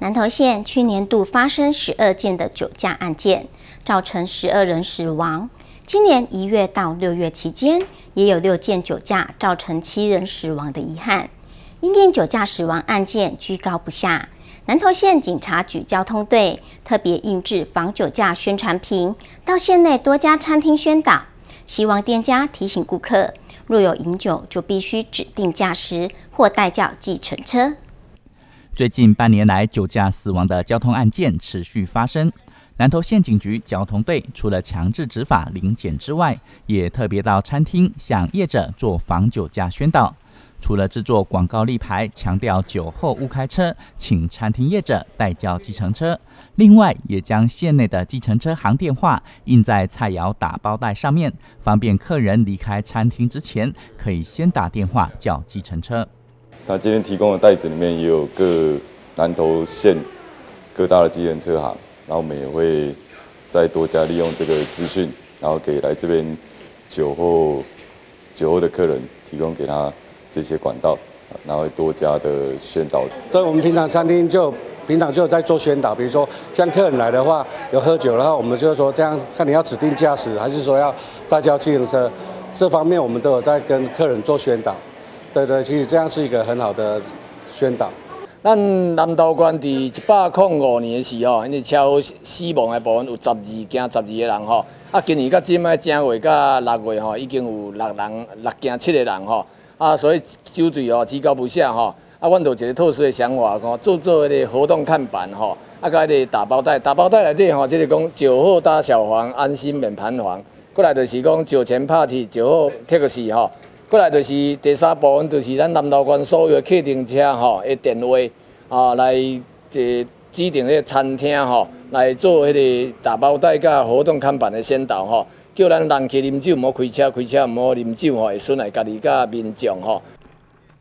南投县去年度发生十二件的酒驾案件，造成十二人死亡。今年一月到六月期间，也有六件酒驾造成七人死亡的遗憾。因应酒驾死亡案件居高不下，南投县警察局交通队特别印制防酒驾宣传屏，到县内多家餐厅宣导，希望店家提醒顾客，若有饮酒就必须指定驾驶或代叫计程车。最近半年来，酒驾死亡的交通案件持续发生。南投县警局交通队除了强制执法临检之外，也特别到餐厅向业者做防酒驾宣导。除了制作广告立牌强调酒后勿开车，请餐厅业者代叫计程车，另外也将县内的计程车行电话印在菜肴打包袋上面，方便客人离开餐厅之前可以先打电话叫计程车。他今天提供的袋子里面也有各南投县各大的机人车行，然后我们也会再多加利用这个资讯，然后给来这边酒后酒后的客人提供给他这些管道，然后多加的宣导。对，我们平常餐厅就平常就在做宣导，比如说像客人来的话有喝酒的话，我们就是说这样看你要指定驾驶，还是说要大叫自行车，这方面我们都有在跟客人做宣导。对对，其实这样是一个很好的宣导。咱南投县伫一百零五年的时候，因为车祸死亡的部分有十二件十二个人吼。啊，今年到即摆正月到六月吼，已经有六人六件七个人吼。啊，所以酒醉吼，居高不下吼。啊，阮有一个特殊的想法，讲做做迄个活动看板吼，啊，甲迄个打包袋，打包袋内底吼，即个讲酒后搭小黄，安心免盘黄。过来就是讲酒前 party，酒后 taxi 吼。过来就是第三部分，就是咱南投县所有的客停车吼的电话啊，来这指定个餐厅吼来做迄个打包袋甲活动看板的先导吼，叫咱人去啉酒，莫开车，开车莫啉酒吼，会损害家己甲民众吼。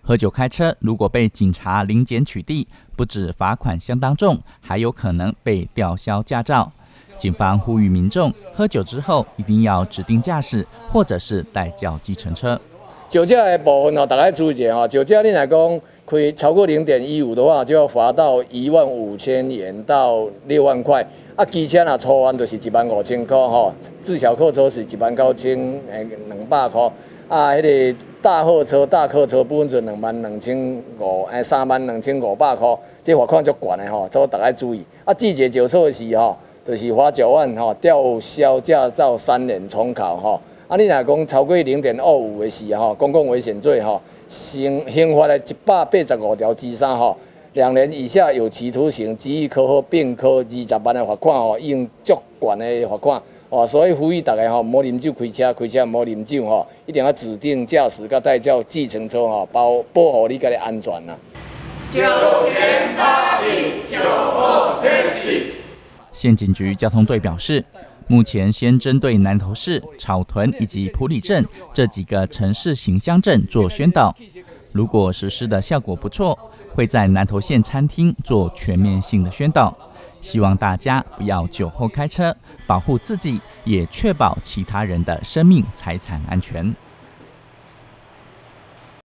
喝酒开车，如果被警察临检取缔，不止罚款相当重，还有可能被吊销驾照。警方呼吁民众喝酒之后一定要指定驾驶，或者是代叫计程车。酒驾的部分哦，大家注意下哦。酒驾你来讲开超过零点一五的话，就要罚到一万五千元到六万块。啊，机车若初完就是一万五千块吼，自小客车是一万九千诶两百块。啊，迄个大货车、大客车部分就两万两千五诶三万两千五百块，这罚款足悬的吼，都大家注意。啊，季节酒测时吼，就是罚九万吼，吊销驾照三年重考吼。啊，你若讲超过零点二五的时吼，公共危险罪吼，刑刑法的一百八十五条之三吼，两年以下有期徒刑、记忆科或并科二十万的罚款吼，用足悬的罚款哦。所以呼吁大家吼，莫啉酒开车，开车莫啉酒吼，一定要指定驾驶，甲代叫计程车吼，保保护你家的安全呐。九千八零，酒后退息。县警局交通队表示。目前先针对南投市、草屯以及埔里镇这几个城市型乡镇做宣导，如果实施的效果不错，会在南投县餐厅做全面性的宣导。希望大家不要酒后开车，保护自己，也确保其他人的生命财产安全。